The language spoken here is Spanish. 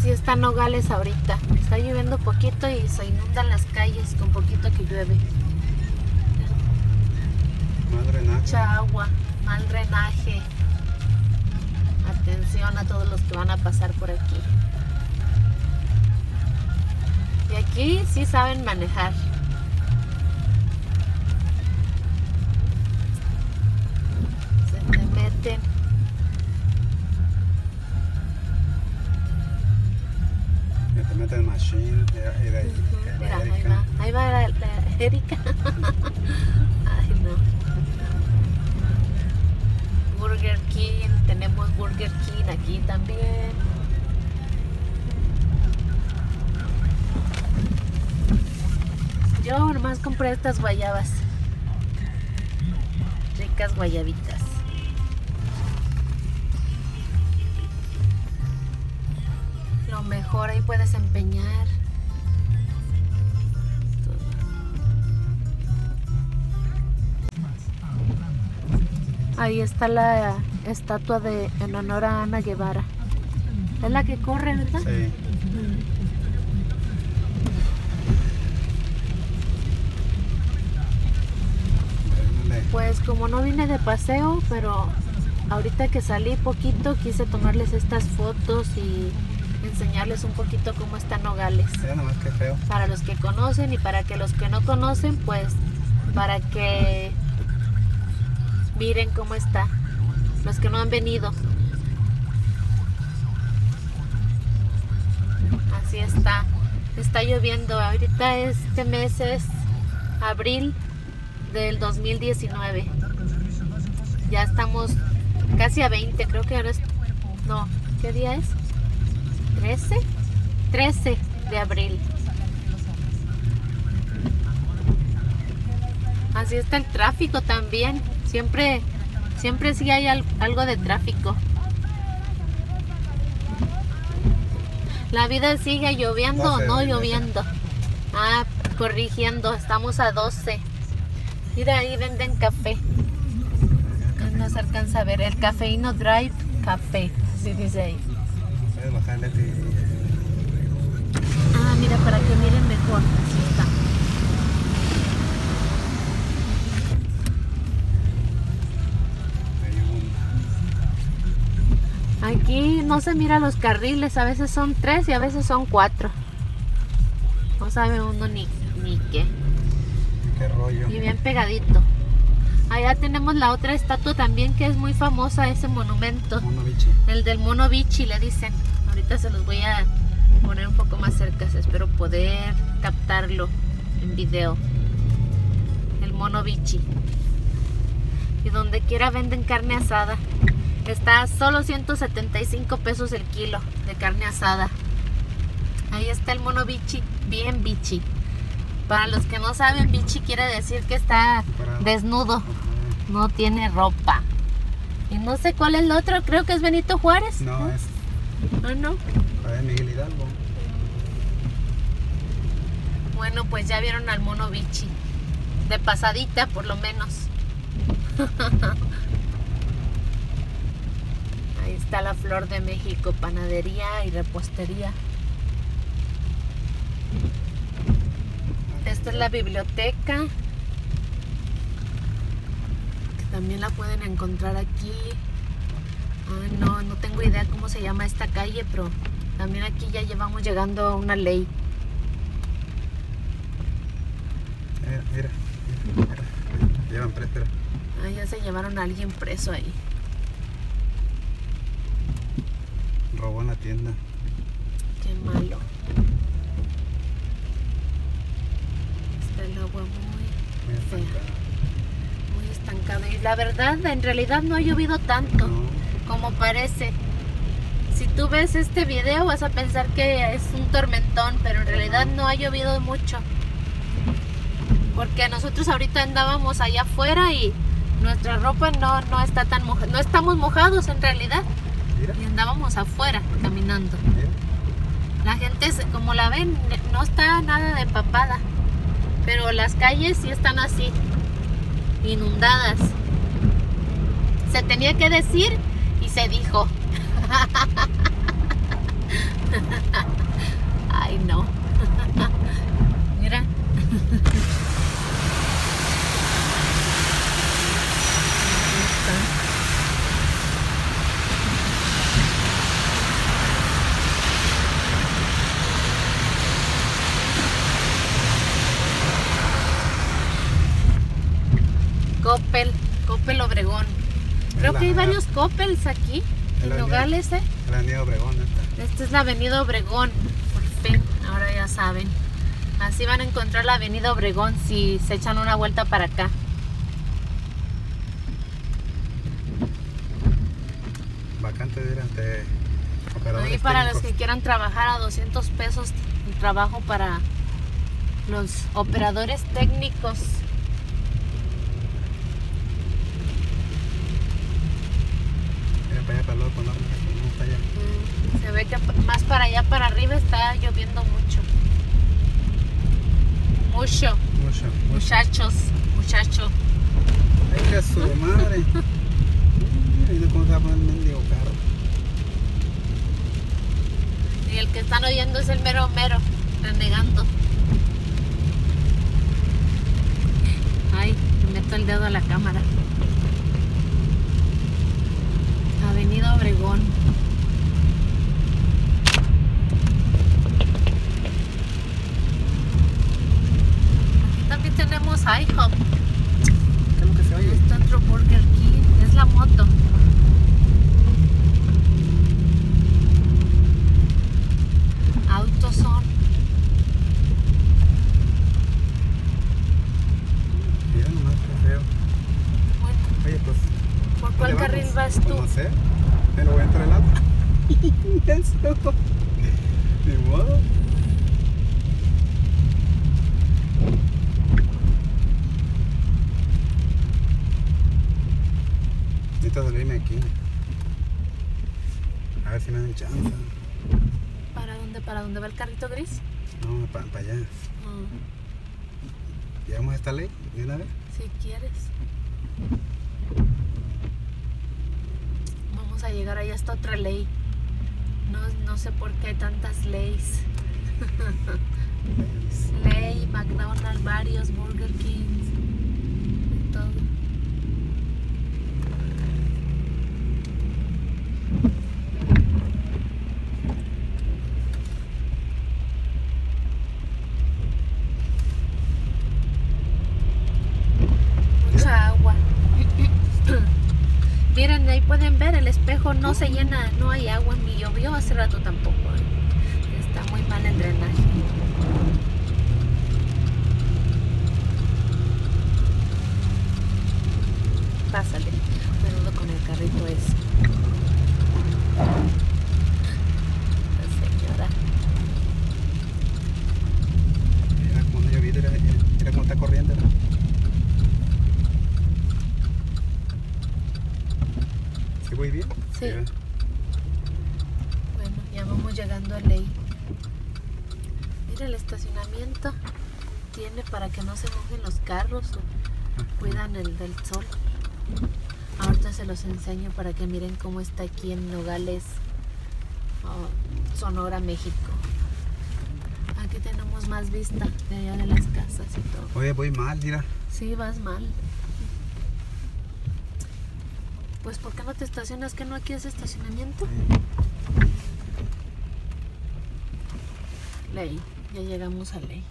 Así están Nogales ahorita. Está lloviendo poquito y se inundan las calles con poquito que llueve. Mal drenaje. Mucha agua, mal drenaje. Atención a todos los que van a pasar por aquí. Y aquí sí saben manejar. Se te meten. Machine. Era, era, Mira, ahí Erika. va, ahí va la Erika. Ay, no. Burger King, tenemos Burger King aquí también. Yo nomás compré estas guayabas. Ricas guayabitas. Lo mejor ahí puedes empeñar. Ahí está la estatua de en honor a Ana Guevara. Es la que corre, ¿verdad? Sí. Pues como no vine de paseo, pero ahorita que salí poquito quise tomarles estas fotos y enseñarles un poquito cómo están Nogales. Nomás feo. Para los que conocen y para que los que no conocen, pues para que miren cómo está. Los que no han venido. Así está. Está lloviendo. Ahorita este mes es abril del 2019. Ya estamos casi a 20, creo que ahora es... No, ¿qué día es? ¿13? 13 de abril. Así está el tráfico también. Siempre, siempre sí hay al- algo de tráfico. La vida sigue lloviendo o 12, no lloviendo. Ah, corrigiendo, estamos a 12. Mira, ahí venden café. No se alcanza a ver. El cafeíno drive café. Así dice ahí. Puedes bajarle y... Ah, mira, para que miren mejor. Así está. Aquí no se mira los carriles, a veces son tres y a veces son cuatro. No sabe uno ni, ni qué. Qué rollo. Y bien pegadito. Allá tenemos la otra estatua también que es muy famosa, ese monumento. Mono bichi. El del mono bichi le dicen. Ahorita se los voy a poner un poco más cerca, espero poder captarlo en video. El mono bichi. Y donde quiera venden carne asada. Está a solo 175 pesos el kilo de carne asada. Ahí está el mono bichi, bien bichi. Para los que no saben, bichi quiere decir que está desnudo. No tiene ropa. Y no sé cuál es el otro, creo que es Benito Juárez. No, es ¿O no? la de Miguel Hidalgo. Bueno, pues ya vieron al mono bichi. De pasadita, por lo menos. Ahí está la Flor de México, panadería y repostería. Esta es la biblioteca. También la pueden encontrar aquí. Ay, no, no tengo idea cómo se llama esta calle, pero también aquí ya llevamos llegando a una ley. Mira, mira, mira, mira. Llevan preso. Ah, ya se llevaron a alguien preso ahí. Robó en la tienda. Qué malo. Está el agua muy, Muy Fea. Y la verdad, en realidad no ha llovido tanto como parece. Si tú ves este video vas a pensar que es un tormentón, pero en realidad no ha llovido mucho. Porque nosotros ahorita andábamos allá afuera y nuestra ropa no, no está tan mojada. No estamos mojados en realidad. Y andábamos afuera caminando. La gente, como la ven, no está nada de empapada. Pero las calles sí están así, inundadas. Se tenía que decir y se dijo. Ay, no. Mira. Ahí está. Coppel, Coppel Obregón. Creo que hay varios Coppels aquí, en Nogales, ¿eh? La avenida Obregón esta. Esta es la avenida Obregón, por fin, ahora ya saben. Así van a encontrar la avenida Obregón si se echan una vuelta para acá. Vacante durante operadores Ahí para los que quieran trabajar a 200 pesos el trabajo para los operadores técnicos. Mira para allá, para el otro, no, no, no está allá. Mm, Se ve que más para allá, para arriba está lloviendo mucho. Mucho, Mucho, mucho. muchachos, muchacho. Ay, que su madre. Mira cómo se va a poner el mendigo carro. Y el que están oyendo es el mero mero, renegando. Ay, me meto el dedo a la cámara. Avenida Obregón. Aquí también tenemos IHOP. ¿Qué es lo que se oye? Está otro Burger King. Es la moto. Autoson. Mira nomás qué feo. Bueno, Oye, pues. ¿por ¿dónde cuál vamos? carril vas Pues tú? no sé. Me lo voy a entrar el otro. Eso. Ni modo. Necesito salirme aquí. A ver si me dan chance. ¿Para dónde? ¿Para dónde va el carrito gris? No, para allá. ¿Llegamos a esta ley de una vez? si quieres. Vamos a llegar allá hasta otra ley. No, no sé por qué hay tantas leyes. Ley, McDonald's, varios, Burger King, de todo. Mucha agua. Ahí pueden ver, el espejo no se llena, no hay agua, ni llovió hace rato tampoco. ¿eh? Está muy mal el drenaje. Pásale, menudo con el carrito ese. La señora. Mira cómo no llovido, mira, mira, mira cómo está corriendo. mira. ¿Sí voy bien? Sí. Ya. Bueno, ya vamos llegando a ley. Mira el estacionamiento. Tiene para que no se mojen los carros o cuidan el del sol. Ahorita se los enseño para que miren cómo está aquí en Nogales, oh, Sonora, México. Aquí tenemos más vista de allá de las casas y todo. Oye, voy mal, mira. Sí, vas mal. Pues ¿por qué no te estacionas? ¿Que no aquí es estacionamiento? Ley, ya llegamos a ley.